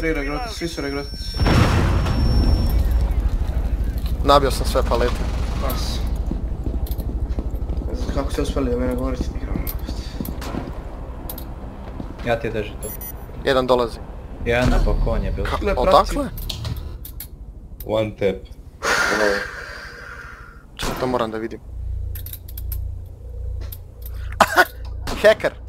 Tri regroti, svi su regrotici. Nabio sam sve palete. Pas. Kako ste uspjeli da mene govorite Ja ti držim to. Jedan dolazi. Jedan na balkon je bio. Odakle? One tap. Čekaj, to moram da vidim. Hacker!